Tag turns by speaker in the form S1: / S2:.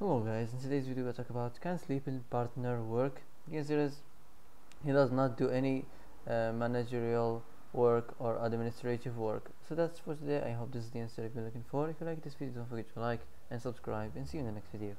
S1: Hello guys, in today's video I talk about can sleeping partner work? Yes there is. he does not do any uh, managerial work or administrative work. So that's for today. I hope this is the answer you've been looking for. If you like this video don't forget to like and subscribe and see you in the next video.